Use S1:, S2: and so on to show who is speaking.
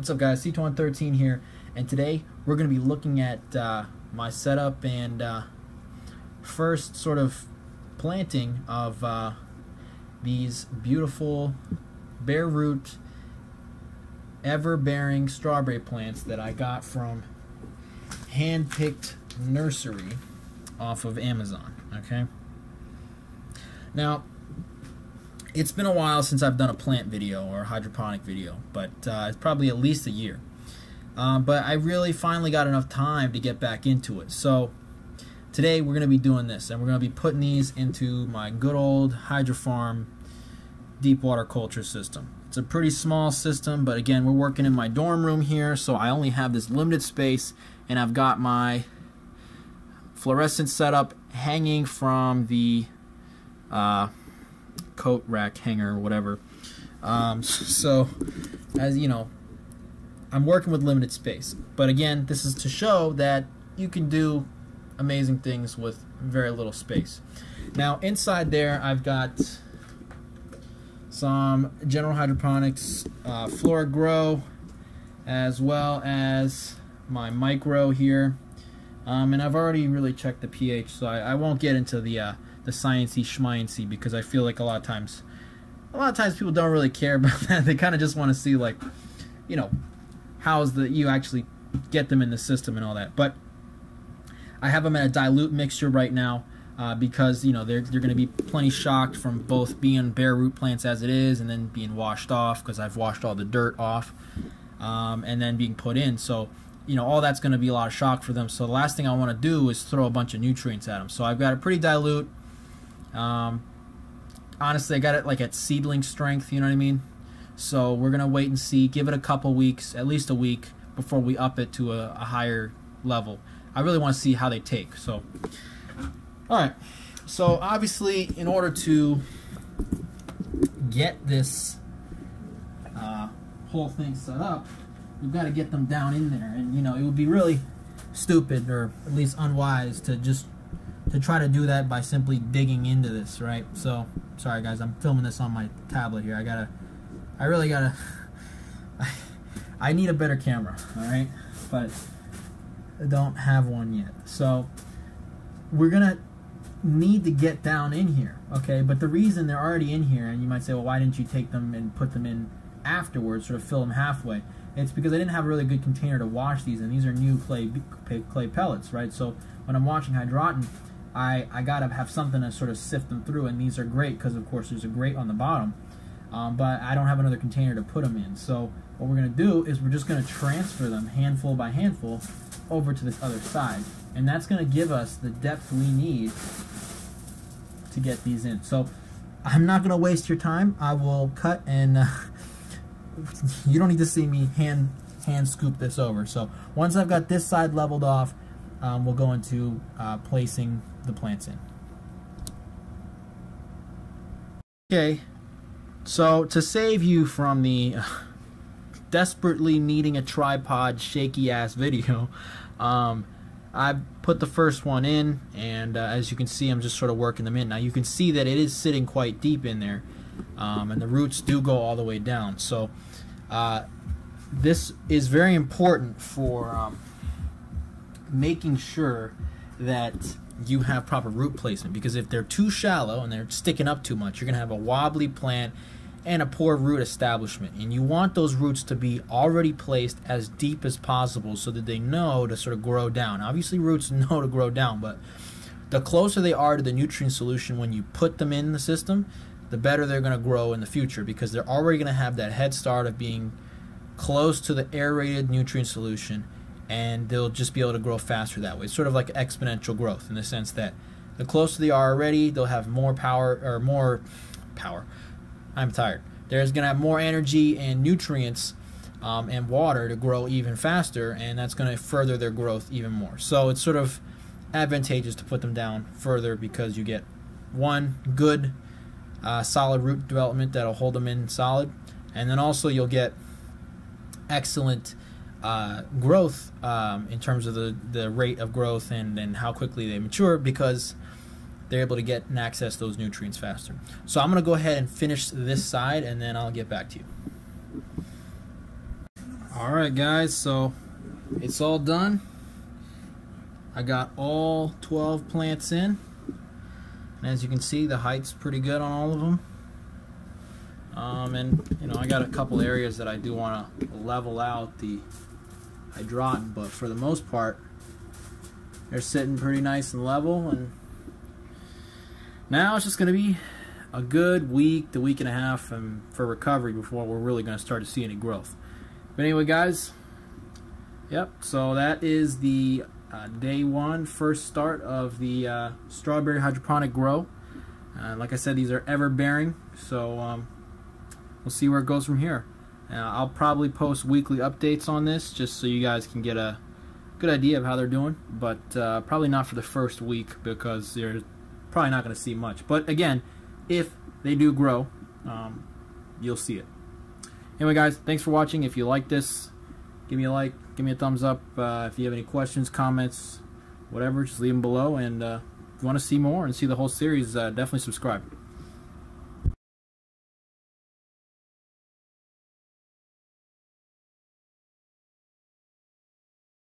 S1: What's up guys, ctuan13 here, and today we're going to be looking at uh, my setup and uh, first sort of planting of uh, these beautiful bare root ever bearing strawberry plants that I got from hand-picked nursery off of Amazon okay? Now it's been a while since I've done a plant video or a hydroponic video, but uh, it's probably at least a year. Uh, but I really finally got enough time to get back into it. So today we're going to be doing this, and we're going to be putting these into my good old Hydrofarm deep water culture system. It's a pretty small system, but again, we're working in my dorm room here, so I only have this limited space, and I've got my fluorescent setup hanging from the uh, coat rack hanger or whatever. Um, so, as you know, I'm working with limited space. But again, this is to show that you can do amazing things with very little space. Now, inside there, I've got some General Hydroponics uh, FloraGro, as well as my micro here. Um, and I've already really checked the pH, so I, I won't get into the uh, the sciencey schmiency because I feel like a lot of times, a lot of times people don't really care about that. They kind of just want to see like, you know, how's the you actually get them in the system and all that. But I have them at a dilute mixture right now. Uh, because you know they're they're going to be plenty shocked from both being bare root plants as it is and then being washed off because I've washed all the dirt off um, and then being put in. So you know all that's going to be a lot of shock for them. So the last thing I want to do is throw a bunch of nutrients at them. So I've got a pretty dilute. Um, honestly, I got it like at seedling strength. You know what I mean? So we're gonna wait and see. Give it a couple weeks, at least a week, before we up it to a, a higher level. I really want to see how they take. So, all right. So obviously, in order to get this uh, whole thing set up, we've got to get them down in there. And you know, it would be really stupid or at least unwise to just to try to do that by simply digging into this, right? So, sorry guys, I'm filming this on my tablet here. I gotta, I really gotta, I, I need a better camera, all right? But I don't have one yet. So, we're gonna need to get down in here, okay? But the reason they're already in here, and you might say, well, why didn't you take them and put them in afterwards, sort of fill them halfway? It's because I didn't have a really good container to wash these, and these are new clay clay pellets, right? So when I'm washing hydroton, I, I gotta have something to sort of sift them through, and these are great because of course there's a grate on the bottom, um, but I don't have another container to put them in. So what we're gonna do is we're just gonna transfer them handful by handful over to this other side, and that's gonna give us the depth we need to get these in. So I'm not gonna waste your time. I will cut and uh, you don't need to see me hand hand scoop this over. So once I've got this side leveled off, um, we'll go into uh, placing the plants in. Okay, so to save you from the desperately needing a tripod shaky ass video, um, I put the first one in, and uh, as you can see, I'm just sort of working them in. Now you can see that it is sitting quite deep in there, um, and the roots do go all the way down. So uh, this is very important for um, making sure that you have proper root placement because if they're too shallow and they're sticking up too much, you're going to have a wobbly plant and a poor root establishment. And you want those roots to be already placed as deep as possible so that they know to sort of grow down. Obviously, roots know to grow down, but the closer they are to the nutrient solution when you put them in the system, the better they're going to grow in the future because they're already going to have that head start of being close to the aerated nutrient solution and they'll just be able to grow faster that way. It's sort of like exponential growth in the sense that the closer they are already, they'll have more power or more power. I'm tired. There's going to have more energy and nutrients um, and water to grow even faster, and that's going to further their growth even more. So it's sort of advantageous to put them down further because you get one good uh, solid root development that'll hold them in solid, and then also you'll get excellent uh, growth um, in terms of the, the rate of growth and, and how quickly they mature because they're able to get and access those nutrients faster. So I'm going to go ahead and finish this side and then I'll get back to you. Alright guys, so it's all done. I got all 12 plants in. And as you can see, the height's pretty good on all of them. Um, and, you know, I got a couple areas that I do want to level out the hydroton, but for the most part, they're sitting pretty nice and level. And now it's just going to be a good week, the week and a half um, for recovery before we're really going to start to see any growth. But anyway, guys, yep, so that is the uh, day one, first start of the uh, strawberry hydroponic grow. Uh, like I said, these are ever bearing, so um, we'll see where it goes from here. Uh, I'll probably post weekly updates on this just so you guys can get a good idea of how they're doing, but uh, probably not for the first week because you're probably not going to see much. But again, if they do grow, um, you'll see it. Anyway, guys, thanks for watching. If you like this, give me a like, give me a thumbs up. Uh, if you have any questions, comments, whatever, just leave them below. And uh, if you want to see more and see the whole series, uh, definitely subscribe.